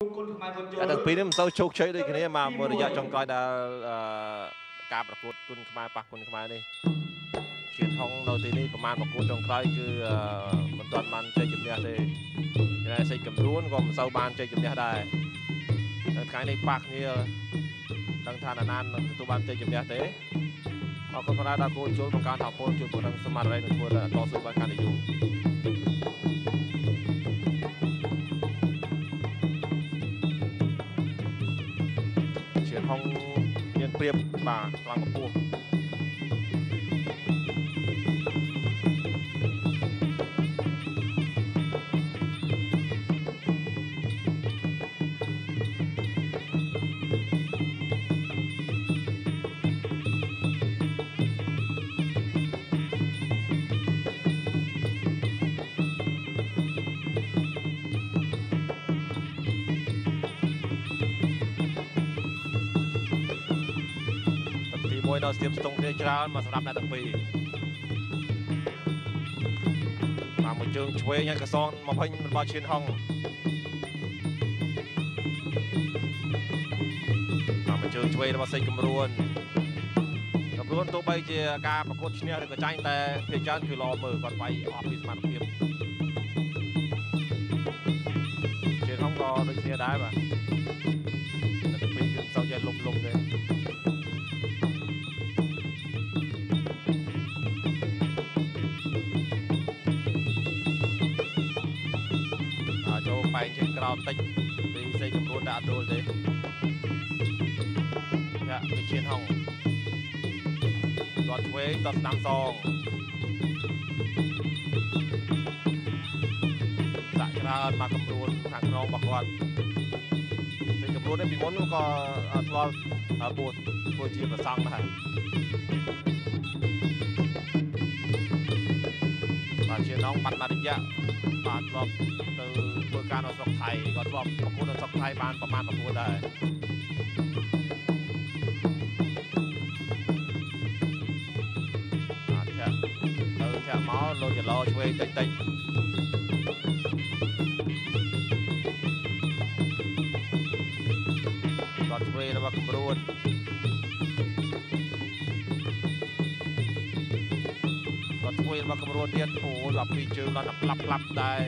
គុណខ្មែរគុណយល់តែទាំងពីរនេះមិនសូវជោគជ័យដូចគ្នាមកមួយរយៈចុងក្រោយដែលអឺការប្រកួតគុណខ្មែរប៉ះគុណខ្មែរនេះឈៀនហុងនៅទីនេះប្រហែលប្រកួតចុងក្រោយគឺអឺមិនទាន់បានជ័យជំនះទេចំណែកសេចកំរួនក៏មិនសូវបានជ័យជំនះដែរនៅថ្ងៃនេះប៉ះគ្នាដឹងថាណាននឹងទទួលបានជ័យជំនះទេអរគុណបណ្ដាដល់គូចូលបង្កើនថាពលជួយពង្រឹងសមត្ថភាពនឹងធ្វើឲ្យតស៊ូបានកាន់តែយូរ ហុងមានព្រៀបបាទខ្លាំងកម្ពស់ ទឹកទី1នៅស្ទាបស្ទង់គ្នាច្រើនមកសម្រាប់អ្នកទាំងពីរតាមមួយជើងឆ្វេងឲ្យកសនមកពេញរបស់ឈៀនហុងតាមមួយជើងឆ្វេងរបស់សេចកំរួនកំរួនទោះបីជាការប្រកួតឈ្នះឬក៏ចាញ់តែភាគច្រើនគឺល្អមើលគាត់វាយអស់ពីសមត្ថភាពឈៀនហុងក៏ដូចគ្នាដែរបាទ មកតិចលេងផ្សេងចំនួនដាក់ដួលទេចាក់វិជាហុងគាត់ឆ្វេងគាត់ស្ដាំសងសាក់ច្រើនមកកម្រួនខាងក្នុងរបស់គាត់សេចកម្រួននេះពីមុននោះក៏ធ្លាប់បួសធ្វើជាប្រសង់ដែរបាទជានងបាត់បាត់រយៈបាទធ្លាប់ ការនៅស្រុកថៃក៏ធ្លាប់ប្រកួតនៅស្រុកថៃបានប្រមាណប្រកួតដែរបាទចាក់ទៅចាក់មកលោចឡោឆ្វេងតិចតិចគាត់ឆ្វេងរបស់គម្រួនគាត់ឆ្វេងរបស់គម្រួនទៀតអូដល់ពីរជើងដល់តែផ្លាប់ផ្លាប់ដែរ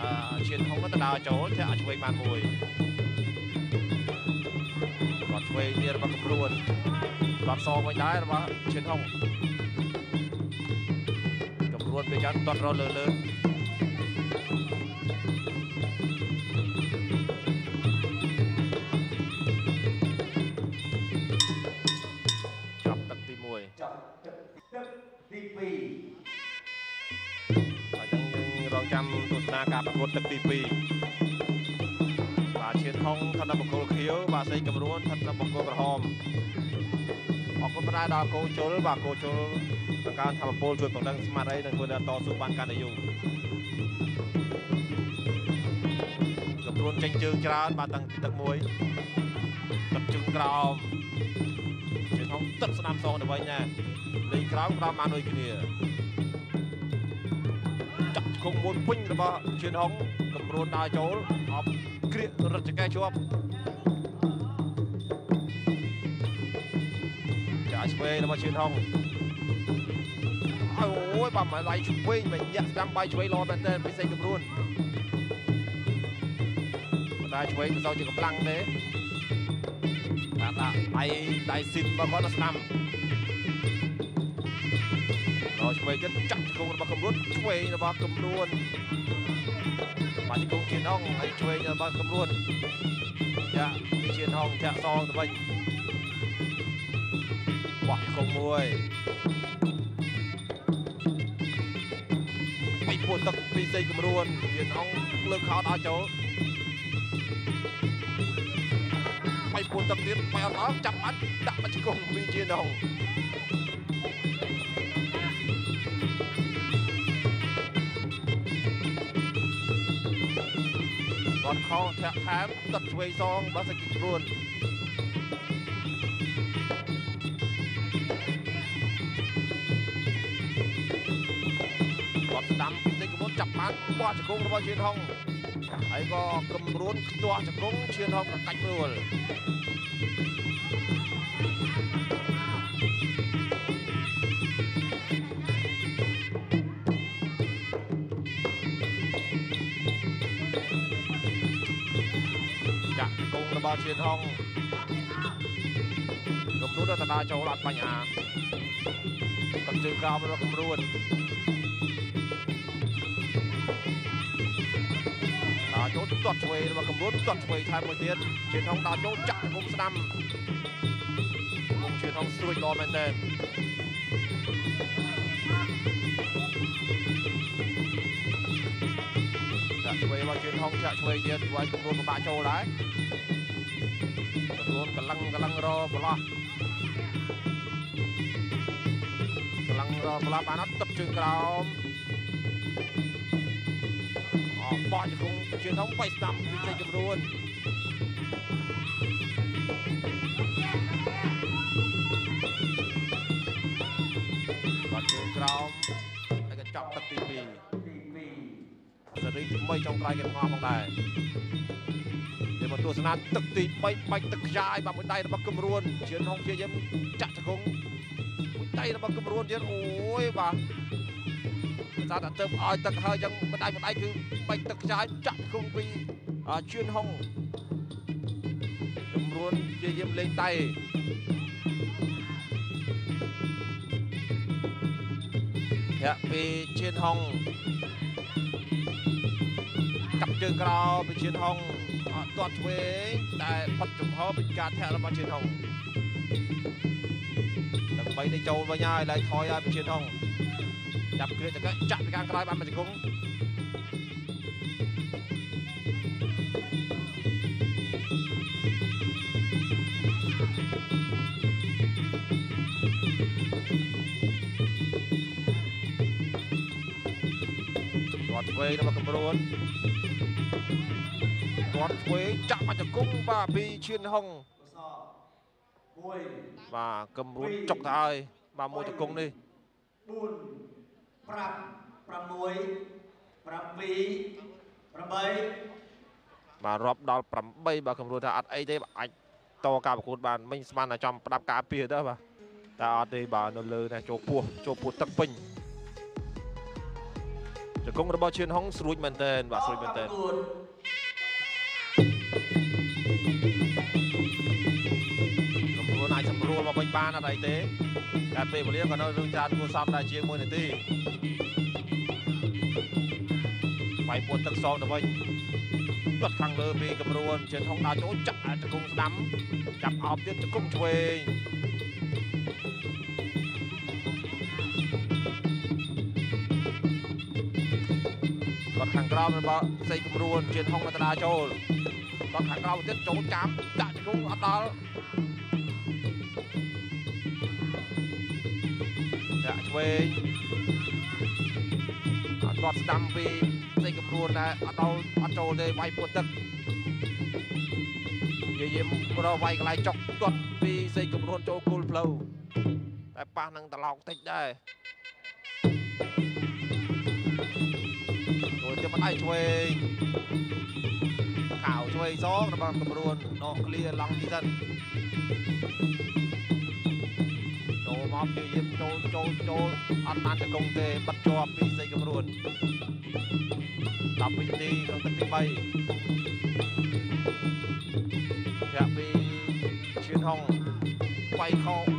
អឺឈៀនហុងក៏ទៅដើរចូលចាក់ឲ្យឆ្វេងបានមួយគាត់ឆ្វេងទៀតរបស់គម្រួនគាត់សងវិញដែររបស់ឈៀនហុងគម្រួនពេលចាំតត់រលើលើ នាការប្រកួតទឹកទី2បាទឈៀនហុងស្ថិតនៅបង្គោលខៀវបាទសីកំរួនស្ថិតនៅបង្គោលក្រហមអរគុណបណ្ដាដល់កោជុលបាទកោជុលបង្កើនធម៌ពលជួយបង្ដឹងស្មារតីនិងធ្វើឲ្យតស៊ូបានកាន់តែយូរកំរួនចេញជើងច្រើនបាទតាំងពីទឹកមួយទឹកជើងក្រោមឈៀនហុងទឹកស្នាមសងទៅវិញណាលេងក្រោមក្រោមបានដូចគ្នាចាក់ គង់មួយពេញរបស់ឈៀនហុងកំរួនដើរចូលអបគ្រាករត់ចកែជាប់ចាក់ឆ្វេងរបស់ឈៀនហុងអូយបាទមកដៃឆ្វេងមកញាក់ស្ដាំបាយឆ្វេងល្អមែនទែនពិសេសកំរួនប៉ុន្តែឆ្វេងមិនសូវជាកម្លាំងទេតាមដាក់ដៃដៃស៊ីនរបស់គាត់ទៅស្ដាំ rồi ឆ្វេងទៀតចាក់ជង្គង់របស់កំរួនឆ្វេងរបស់កំរួនបាទជង្គង់ជៀនហុងហើយឆ្វេងរបស់កំរួនចាក់ពីជៀនហុងចាក់សងទៅវិញបោះជង្គង់មួយពីពួតទឹកពីសីកំរួនជៀនហុងលើកខោដល់ចូលបៃពួតទឹកទៀតបៃអត់ដល់ចាប់បាត់ដាក់មកជង្គង់ពីជៀនហុង ខោធាក់ថែមទឹកឆ្វេងសងរបស់សេចក្ដីព្រួនគាត់ស្ដាំពីសេចក្ដីព្រួនចាប់បានបោះជង្គង់របស់ជឿនហុងហើយក៏គំរួនខ្ទាស់ចង្គង់ឈឿនហងក៏កាច់ព្រួល គង់របស់ឈឿនហងគំរួនទៅតាចូលអត់បញ្ហាទឹកជើងក្រោមរបស់គំរួនដល់ចូលទាត់ឆ្វេងរបស់កម្ពុជាទាត់ឆ្វេងថែមមួយទៀតជឿនថងដល់ចូលចាក់គុំស្ដាំគុំជឿនថងស្រួយល្អមែនតើចាក់ឆ្វេងរបស់ជឿនថងចាក់ឆ្វេងទៀតវាយកម្ពុជាពិបាកចូលដែរ កម្ពុជាកម្លាំងកម្លាំងរប្រឡោះកម្លាំងរប្រឡោះបានអត់ទឹកជើងក្រោមអបោះជង្គង់ជឿនថងបៃស្ដាំពីសេចចម្រួនបាត់ជើងក្រោមហើយក៏ចាប់ទឹកទី2ទី2 សេរីទី3ចុងក្រោយក៏ងល់ផងដែរគេមកទស្សនាទឹកទី3បាច់ទឹកខ្យាយបាទមួយដៃរបស់គំរួនជឿនថងព្យាយាមចាក់ជង្គង់មួយដៃរបស់គំរួនទៀតអូយបាទតែតែទៅឲ្យទឹកហើយចឹងមួយដៃមួយដៃគឺបាច់ទឹកខ្យាយចាក់ជង្គង់ពីអ่าជឿនហុងគំរួនព្យាយាមលេងដៃធាក់ពីជឿនហុង កាប់ជើងក្រោមពីជឿនហុងអត់ទាត់ឆ្វេងតែផុតចំហពីការធាក់របស់ជឿនហុងដើម្បីទៅចូលវិញហើយឡើងថយហើយពីជឿនហុងចាប់គ្រាទៅចាក់ពីខាងក្រោយបានមកជង្គង់ ឆ្វេងរបស់កម្រួនទាត់ឆ្វេងចាក់មកជង្គង់បាទពីឈឿនហុងស1បាទកម្រួនចុកទៅហើយបាទមួយជង្គង់នេះ4 5 6 7 8បាទរាប់ដល់8បាទកម្រួនថាអត់អីទេអាចតការប្រកួតបានមិញស្មានតែចំផ្ដាប់ការពារទៅបាទតែអត់ទេបាទនៅលើណាចូលពោះចូលពោះទឹកពេញ ជង្គង់របស់ឈឿនហុងស្រួចមែនតើបាទស្រួចមែនតើប្រកួតកម្រួនអាចសម្រួលមកវិញបានអត់អីទេតែពេលវេលាក៏នៅរឿងច្រើនគួរសមដែរជាង1នាទីបាយពួតទឹកសងទៅវិញទាត់ខាងលើពីកម្រួនជើងហុងដល់ចូលចាក់ជង្គង់ស្ដាំចាប់អោបទៀតជង្គង់ឆ្វេង ខាងក្រោមរបស់សេកកម្រួនជើងហុងនៅតាចូលគាត់ខាងក្រោមទៀតចូលចាំដាក់ជង្គង់អត់ដល់ចាក់ឆ្វេងអត់គាត់ស្ដាំពីសេកកម្រួនដែរអត់ដល់អត់ចូលទេវាយពួតទឹកនិយាយរកវាយកន្លែងចុកទាត់ពីសេកកម្រួនចូលគល់ផ្លូវតែប៉ះនឹងត្រឡោកតិចដែរ ចូលទៅមិនដៃឆ្វេងខោឆ្វេងសងរបស់កម្រួនដកឃ្លៀឡង់ទីសិនចូលមកព្យាយាមចូលចូលចូលអត់បានចង្គង់ទេបិទជាប់ពីសេកកម្រួន10វិនាទីក្នុងទឹកទី3ធាក់ពីឈឿនហុងវាយខោ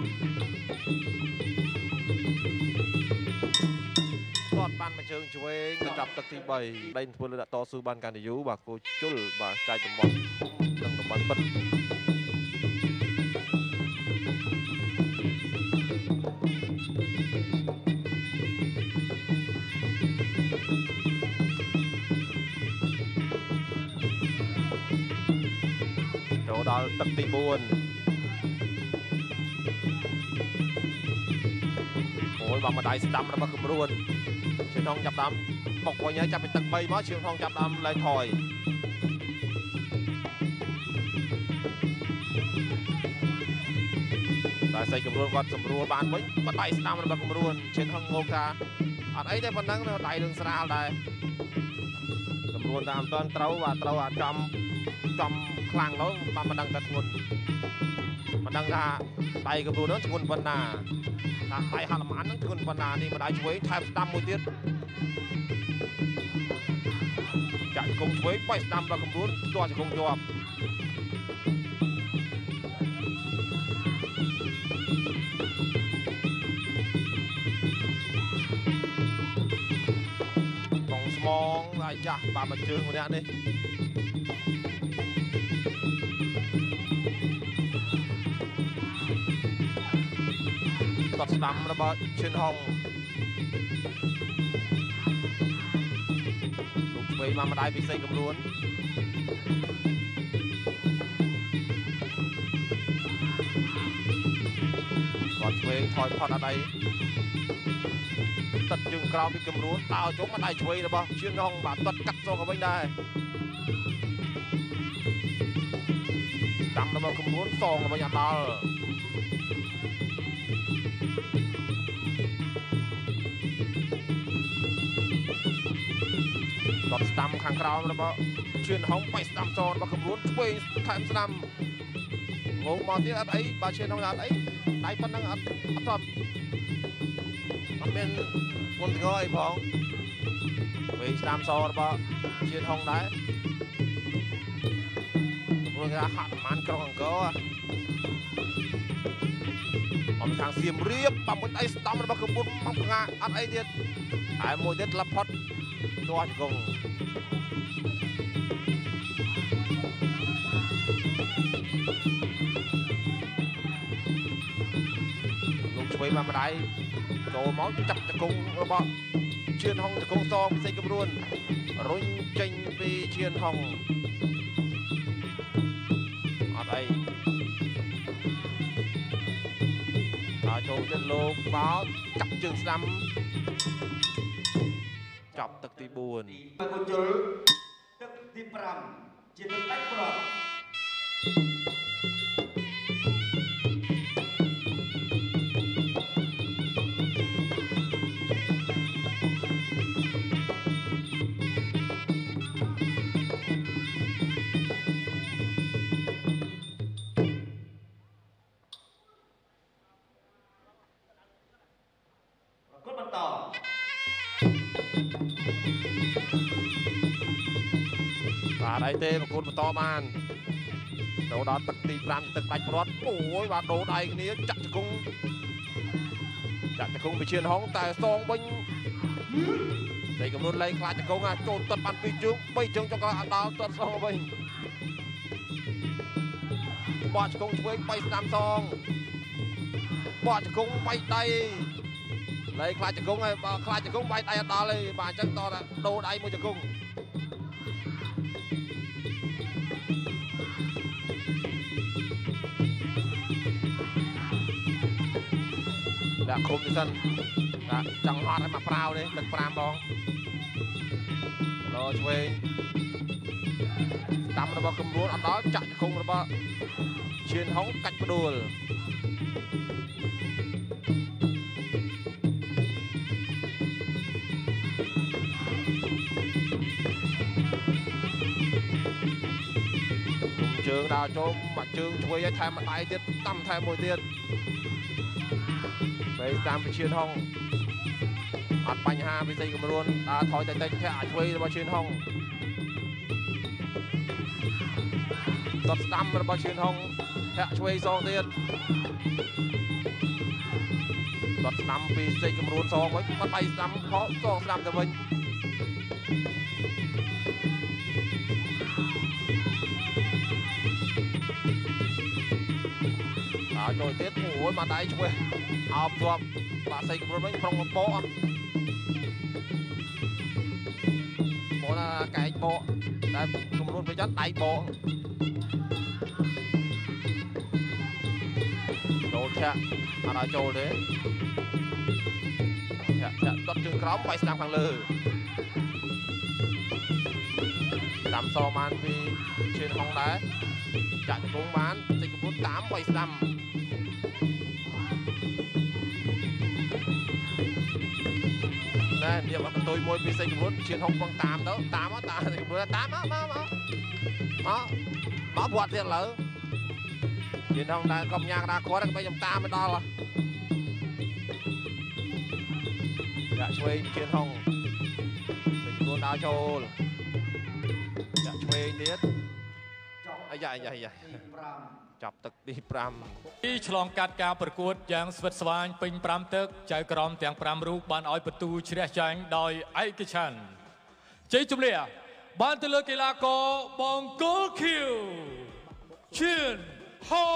បានមកជើងឆ្វេងទៅចាប់ទឹកទី3ដៃធ្វើលើដាក់តស៊ូបានកាន់តែយូរបាទគូជុលបាទចែកតំបន់និងតំបន់បិទចូលដល់ទឹកទី4អូយបាកម្ដាយស្ដាំរបស់គម្រួន ឈឿនថងចាប់ដើមបុកវិញហើយចាប់ពីទឹក3មកឈឿនថងចាប់ដើមឡើងថយតែសៃគម្រួនគាត់សម្រួលបានវិញម្ដាយស្ដាំរបស់គម្រួនឈឿនថងងងថាអត់អីទេប៉ុណ្ណឹងដៃនឹងស្រាលដែរគម្រួននួនតាមតន់ត្រូវបាទត្រូវអាចំចំខ្លាំងទៅបាទមិនដឹងថាធ្ងន់មិនដឹងថាដៃកំរួននោះធ្ងន់ប៉ុណ្ណា ថាដៃហាត់ល្មានហ្នឹងធ្ងន់ប៉ុណ្ណានេះម្ដាយឆ្វេងថែមស្ដាំមួយទៀតចាក់ជង្គង់ឆ្វេងបៃស្ដាំដល់កំរួនទាស់ជង្គង់ជាប់បងស្មងហើយចាស់បាទមកជើងម្នាក់នេះ ត់ស្ដាំរបស់ឈិនហុងលោកឆ្វេងមកម្ដាយពិសេសកំរួនគាត់ឆ្វេងថយផុតអត់អីទឹកជើងក្រោមពីកំរួនតើជុំម្ដាយឆ្វេងរបស់ឈិនហុងបាទទាត់កាត់សងទៅវិញដែរតាមរបស់កំរួនសងទៅវិញអត់ដល់ គាត់ស្ដាំខាងក្រោមរបស់ជឿនហុងបៃស្ដាំសរបស់កំរួនឆ្វេងថែមស្ដាំងងមកទៀតអត់អីបើជឿនហុងអត់អីដៃប៉ុណ្ណឹងអត់អត់តអត់មានមុនធ្ងរអីផងវិញស្ដាំសរបស់ជឿនហុងដែរកំរួនគេថាហាក់ប្រហែលក្រុងអង្គរ អំខាងសៀមរាបបំមួយដៃស្ដាំរបស់កំពុនមកផ្ងាអត់អីទៀតហើយមួយទៀតលផុតទាស់ជង្គង់លោកឆ្វេងមកម្ដាយចូលមកចាប់ជង្គង់របស់ឈឿនហុងជង្គង់សងផ្សេងកំរួនរុញចេញពីឈឿនហុង ចូលទៅលោកបោចាប់ជើងស្ដាំចាប់ទឹកទី4ទីមកគុជលទឹកទី5ជាទឹកដាច់ប្រត់ បាទអីទេប្រកួតបន្តបានចូលដល់ទឹកទី5ទឹកដាច់ព្រាត់អូយបាទដូរដៃគ្នាចាក់ជង្គង់ចាក់ជង្គង់វិជានហុងតែសងវិញតែកំនួនលែងខ្លាចជង្គង់អាចចូលទាត់បានពីរជើង3ជើងចុងក្រោយអត់ដល់ទាត់សងវិញបោះជង្គង់ឆ្វេងបីស្ដាំសងបោះជង្គង់បីដៃ លែងខ្លាចជង្គង់ហើយបើខ្លាចជង្គង់បីដៃអត់ដល់ទេបាទអញ្ចឹងតតែដូរដៃមួយជង្គង់ដាក់ឃុំនេះសិនដាក់ចង់ហត់ឲ្យមកប្រាវនេះទឹក5បងឡឆ្វេងតាមរបស់កំរួនអត់ដល់ចាក់ជង្គង់របស់ឈឿនហុងកាច់ផ្ដួល ជើងដើរចូលមកជើងឆ្វេងឲ្យថែមម្ដាយទៀតតាមថែមមួយទៀតបីតាមវិជាហុងអត់បញ្ហាវិស័យគម្រួនដើរថយតែតិចធាក់អាចឆ្វេងរបស់ឈឿនហុងតត់ស្ដាំរបស់ឈឿនហុងធាក់ឆ្វេងសងទៀតតត់ស្ដាំពីវិស័យគម្រួនសងវិញបាត់បៃស្ដាំខកសងស្ដាំទៅវិញ ដល់ចូលទៀតអូយមកដៃឆ្វេងអោបជាប់បាក់សៃកំរុនវិញប្រុងមកបកបកណាកែងបកតែកំរុនប្រយ័ត្នដៃបកចូលធាក់អត់ឲ្យចូលទេធាក់ធាក់ដុតជើងក្រោមបាយស្ដាំខាងលើដាំសបានពីឈឿនហុងដែរ ចាក់ជង្គង់បានតិចកំពុតតាមបាយស្ដាំណណែនិយាយមកកន្ទុយមួយពីសេចក្បួនឈៀនហុងបងតាមទៅតាមមកតាមសេចក្បួនតាមមកមកមកមកមកវត្តទៀតឥឡូវឈៀនហុងដែរកុំញ៉ាំកដាគាត់ទៅខ្ញុំតាមមកដល់ដាក់ឆ្វេងឈៀនហុងសេចក្បួនដើរចូលដាក់ឆ្វេងទៀតចប់ អាយ៉ាអាយ៉ាអាយ៉ាទី5ចាប់ទឹកទី5ទីឆ្លងកាត់ការប្រកួតយ៉ាងស្វិតស្វាញពេញ5ទឹកចៅក្រមទាំង5រូបបានឲ្យបន្ទូជ្រះចាញ់ដោយឯកច្ឆ័ន្ទជ័យជំនះបានទៅលើកីឡាករបង្គោលខៀវឈឿនហោ